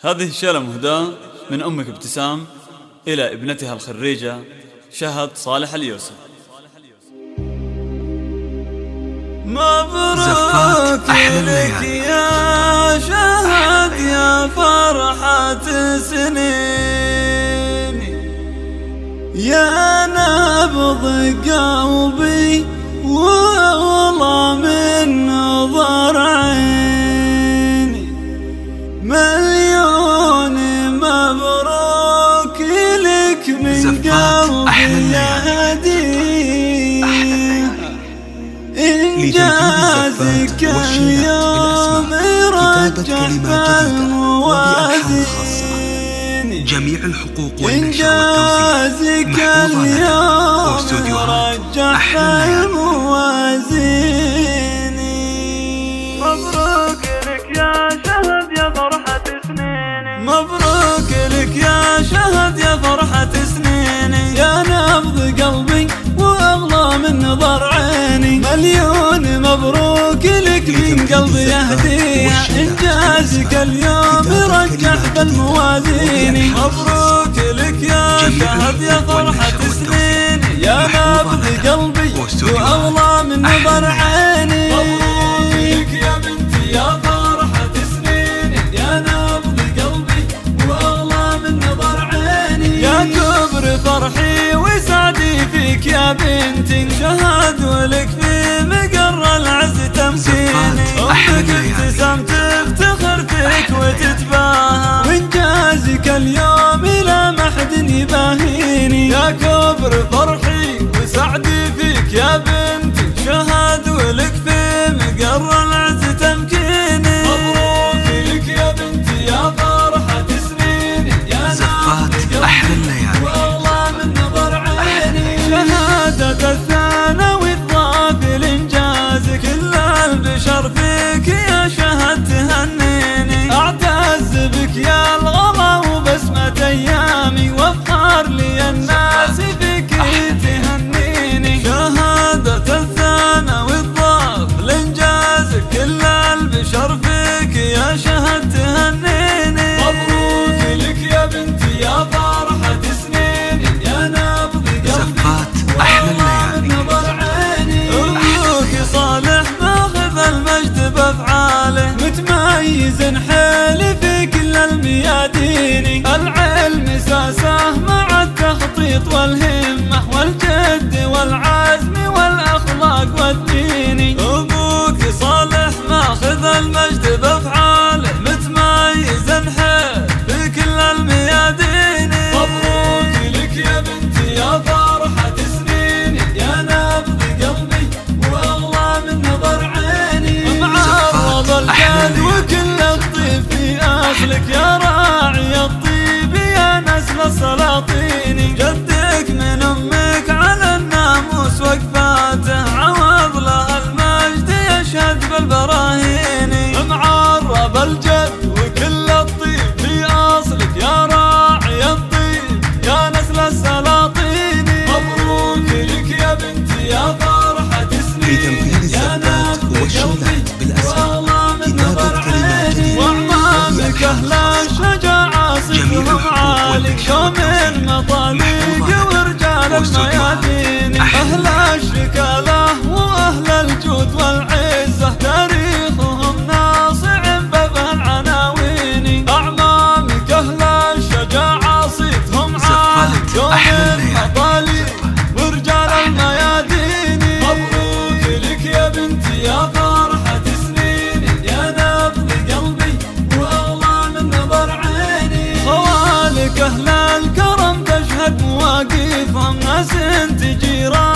هذه الشيلة مهداة من أمك ابتسام إلى ابنتها الخريجة شهد صالح اليوسف. مبروك لك يا شهد يا فرحة سنيني يا نبض قلبي إنجازك اليوم يرجح بالموازين جميع الحقوق والنشر والتوزيع إنجازك اليوم يرجح بالموازين مبروك لك يا شهد يا فرحة سنيني مبروك لك يا شهد. نظر عيني. مليون مبروك لك من قلبي يا هدية إنجازك اليوم يرجح بالموازين. مبروك لك يا شهد يا فرحة سنيني يا نبض قلبي واغلى من نظر عيني. مبروك لك يا بنتي يا فرحة يا نبض قلبي واغلى من نظر عيني. يا كبر فرحي فيك يا بنتي شهد ولك في وبسمة ايامي وافخر لي الناس فيك تهنيني. شهادة الثانوي الضاف الانجاز كل البشر فيك يا شهد تهنيني. مبروك لك يا بنتي يا فرحة سنيني. يا نبض قلبي. زفات أحلى الليالي. أبوك صالح ماخذ المجد بأفعاله. متميز حيل والهمة والجد والعزم والأخلاق والدين. أبوك صالح ماخذ المجد بأفعاله. متميز حيل في كل الميادين. مبروك لك يا بنتي يا فرحة سنيني يا نبض قلبي واغلى من نظر عيني. معرض الجد وكل الطيب في اصلك يا راعي. الطيب يا نسل السلاطين. جدك جميع صدقهم الحقوق عالي والنشر يوم والتوزيع. المطالق ورجال الميادين أهل الشكالة وأهل الجود والعزة تاريخهم مواقفهم ناس تجير الذي يطلبها وتعيني